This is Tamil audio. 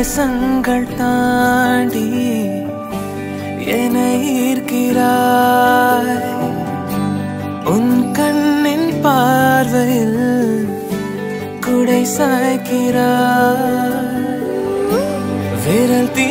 தேசங்கள் தாண்டி என்னை ஈர்க்கிறாய் உன் கண்ணின் பார்வையில் குடை சாய்க்கிறாய். விரல் தீ